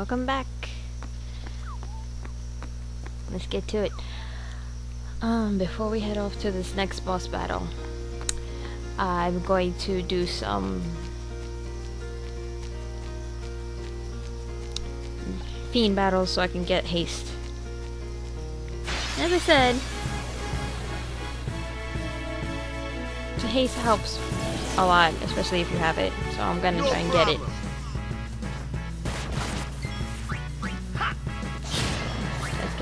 welcome back. Let's get to it. Um, before we head off to this next boss battle, I'm going to do some fiend battles so I can get haste. As I said, haste helps a lot, especially if you have it. So I'm gonna try and get it.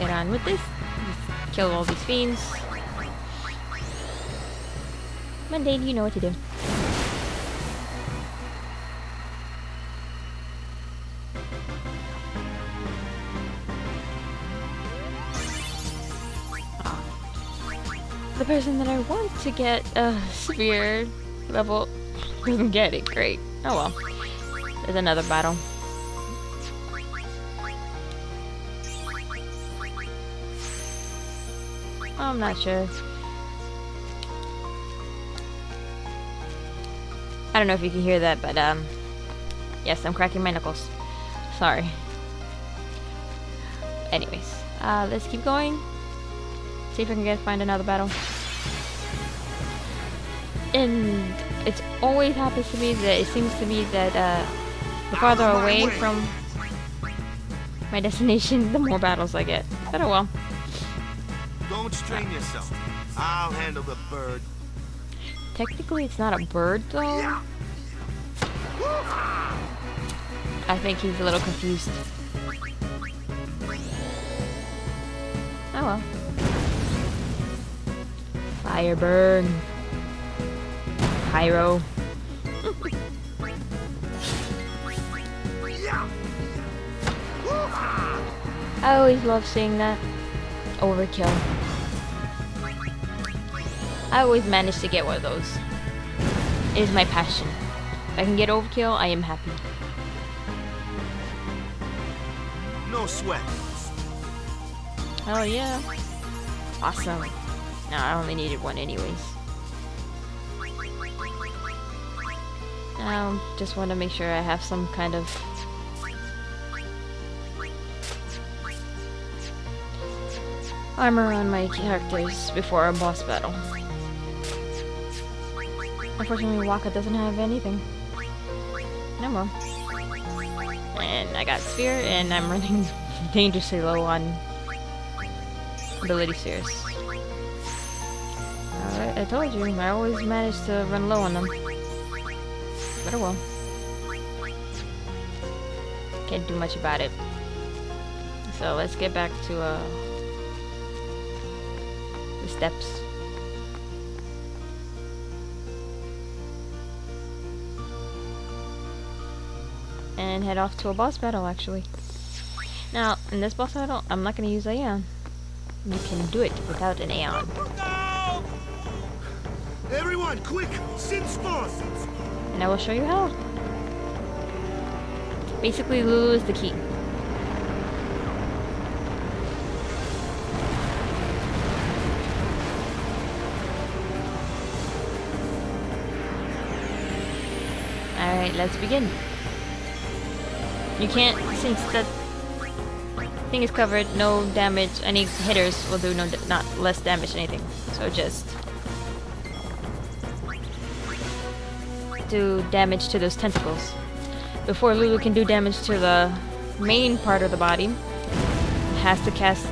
On with this. Kill all these fiends. Mundane, you know what to do. The person that I want to get a sphere level doesn't get it. Great. Oh well. There's another battle. I'm not sure. I don't know if you can hear that, but um, yes, I'm cracking my knuckles. Sorry. Anyways, uh, let's keep going. See if I can get find another battle. And it always happens to me that it seems to me that uh, the farther away from my destination, the more battles I get. But oh well. Don't strain yourself. I'll handle the bird. Technically, it's not a bird, though. I think he's a little confused. Oh well. Fire burn. Pyro. I always love seeing that. Overkill. I always manage to get one of those. It is my passion. If I can get overkill, I am happy. No sweat. Oh yeah. Awesome. No, I only needed one anyways. Now, just want to make sure I have some kind of armor on my characters before a boss battle. Unfortunately, Wakka doesn't have anything. No more. And I got Sphere, and I'm running dangerously low on ability spheres. I told you, I always manage to run low on them. But oh well. Can't do much about it. So let's get back to uh, the steps. And head off to a boss battle actually. Now, in this boss battle, I'm not going to use Aeon. You can do it without an Aeon. Everyone, quick! Sin spawn! And I will show you how. Basically, Lulu is the key. Alright, let's begin. You can't, since that thing is covered, no damage, any hitters will do no, not less damage anything. So just do damage to those tentacles. Before Lulu can do damage to the main part of the body, it has to cast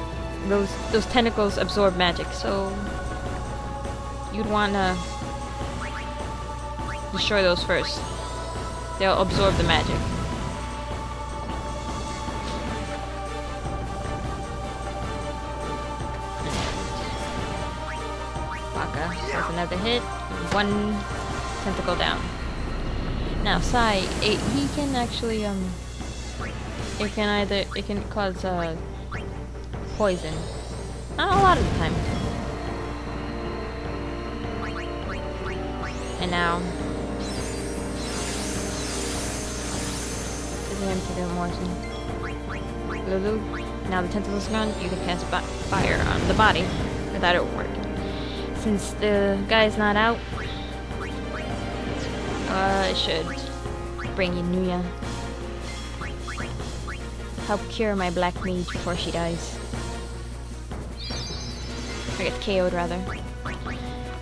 those those tentacles absorb magic. So you'd want to destroy those first. They'll absorb the magic. Does another hit. One tentacle down. Now, Sai, it, he can actually, um, it can either, it can cause, uh, poison. Not a lot of the time. And now, is him to do more soon. Lulu, now the tentacles are gone, you can cast fire on the body without it working. Since the guy's not out, uh, it should bring you Nuya. help cure my black mage before she dies. Or gets KO'd rather.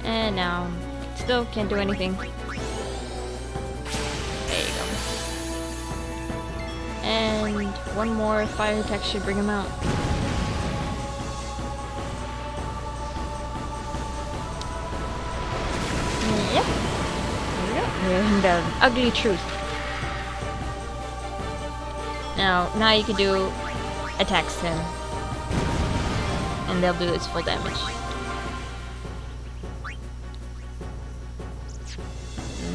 And now, still can't do anything. There you go. And one more fire attack should bring him out. And the ugly truth. Now, now you can do attacks him. And they'll do its full damage.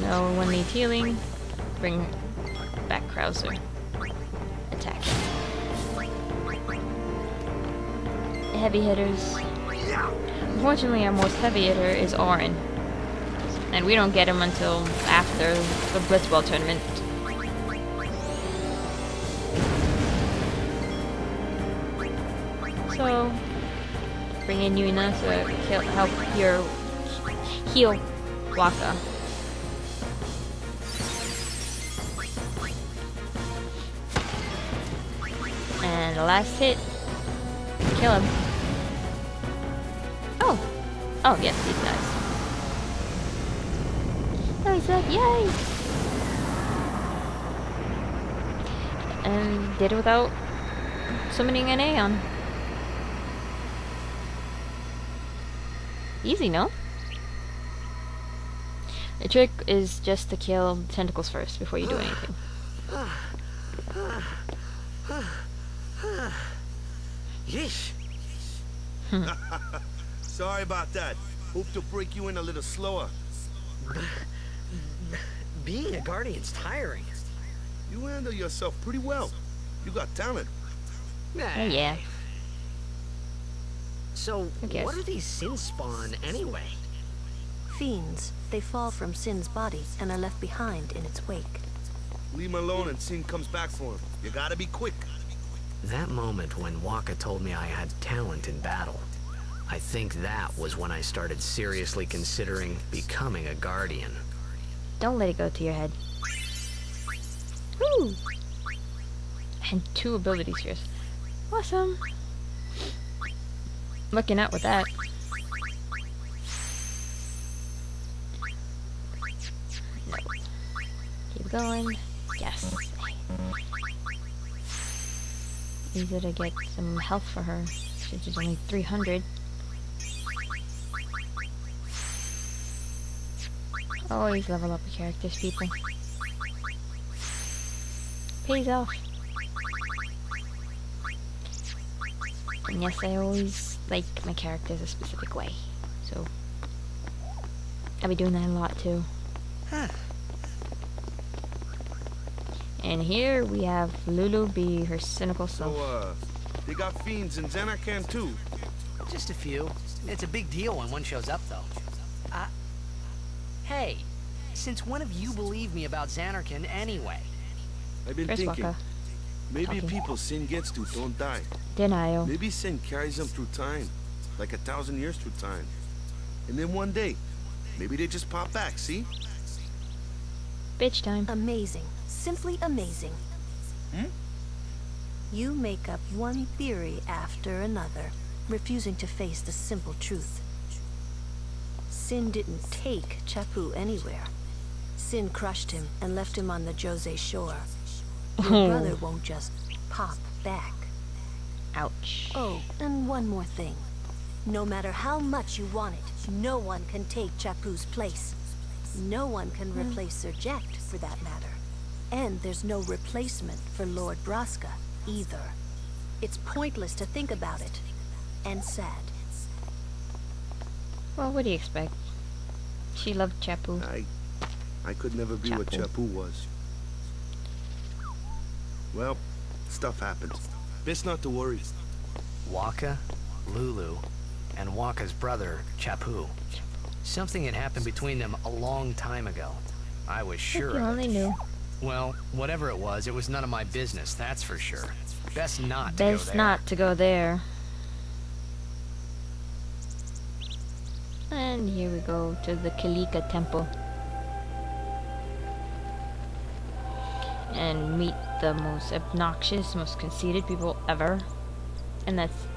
No one needs healing. Bring back Krauser. Attack. Heavy hitters. Unfortunately, our most heavy hitter is Auron. And we don't get him until after the Blitzball tournament. So, bring in Yuna to kill, help your heal Wakka. And the last hit, kill him. Oh, oh yes, these guys. Oh, he's like, yay! And did it without summoning an Aeon. Easy, no? The trick is just to kill tentacles first before you do anything. Yeesh. Sorry about that. Hope to break you in a little slower. Being a guardian's tiring. You handle yourself pretty well. You got talent. Yeah. So, what are these sin spawn anyway? Fiends. They fall from Sin's body and are left behind in its wake. Leave him alone and Sin comes back for him. You gotta be quick. That moment when Wakka told me I had talent in battle, I think that was when I started seriously considering becoming a guardian. Don't let it go to your head. Woo! And two ability spheres. Awesome. Looking out with that. No. Keep going. Yes. Easy to get some health for her. She's only 300. Always level up your characters, people. Pays off. And yes, I always like my characters a specific way. So, I'll be doing that a lot too. Huh. And here we have Lulu be her cynical self. So, uh, they got fiends in Zanarkand too. Just a few. It's a big deal when one shows up, though. Since when have you believed me about Zanarkand anyway? I've been First thinking, Wakka. maybe Talking. people Sin gets to don't die. Denial. Maybe Sin carries them through time, like a thousand years through time. And then one day, maybe they just pop back, see? Bitch time. Amazing. Simply amazing. Hmm? You make up one theory after another, refusing to face the simple truth. Sin didn't take Chappu anywhere. Sin crushed him and left him on the Djose shore. Your hmm. brother won't just pop back. Ouch. Oh, and one more thing. No matter how much you want it, no one can take Chappu's place. No one can hmm. replace Sir Jecht, for that matter. And there's no replacement for Lord Braska, either. It's pointless to think about it. And sad. Well, what do you expect? She loved Chappu. I, I could never be what Chappu. Chappu was. Well, stuff happens. Best not to worry. Wakka, Lulu, and Wakka's brother, Chappu. Something had happened between them a long time ago. I was sure you of only it. knew. Well, whatever it was, it was none of my business, that's for sure. Best not to go Best not to go there. And here we go to the Kilika Temple. and meet the most obnoxious, most conceited people ever. And that's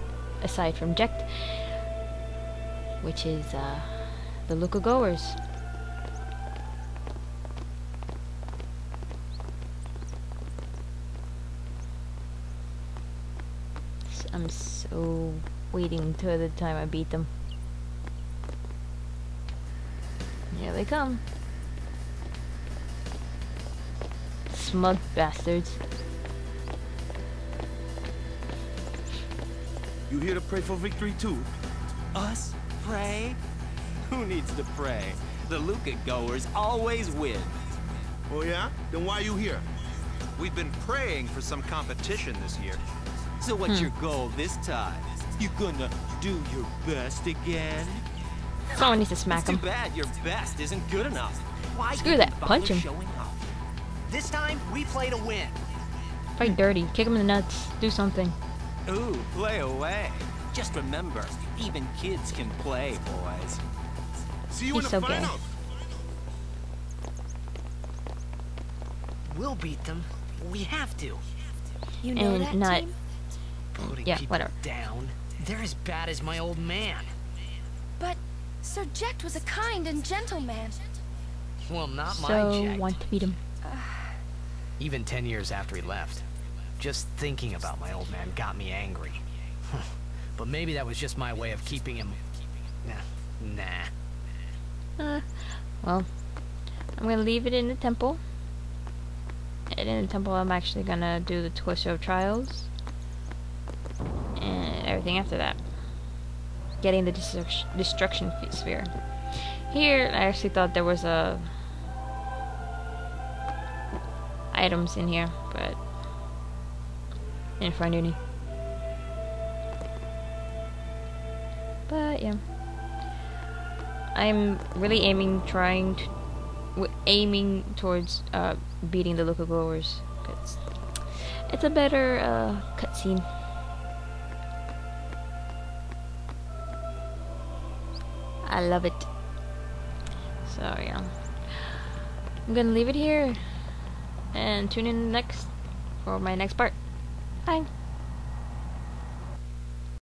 aside from Jecht, which is uh, the Luca Goers. I'm so waiting till the time I beat them. They come. Smug bastards. You here to pray for victory too? Us? Pray? Who needs to pray? The Luca goers always win. Oh yeah? Then why are you here? We've been praying for some competition this year. So what's hmm. your goal this time? You gonna do your best again? Someone needs to smack it's too him. bad your best isn't good enough. Why Screw that, punch him. Showing? This time, we play to win. Fight dirty. Kick him in the nuts. Do something. Ooh, play away. Just remember, even kids can play, boys. See you He's in so the gay. We'll beat them. We have to. You know And that not- team? Putting Yeah, people whatever. down. They're as bad as my old man. But Sir Jecht was a kind and gentle man. Well, not my so want to beat him. Even ten years after he left. Just thinking about my old man got me angry. but maybe that was just my way of keeping him... Nah. Nah. Uh, well, I'm gonna leave it in the temple. And in the temple, I'm actually gonna do the Twist of Trials. And everything after that. Getting the destruct- destruction sphere. Here, I actually thought there was a items in here, but didn't find any. But yeah. I'm really aiming, trying to, aiming towards uh, beating the Luca Goers. It's a better uh, cutscene. I love it. So yeah, I'm gonna leave it here and tune in next for my next part. Bye.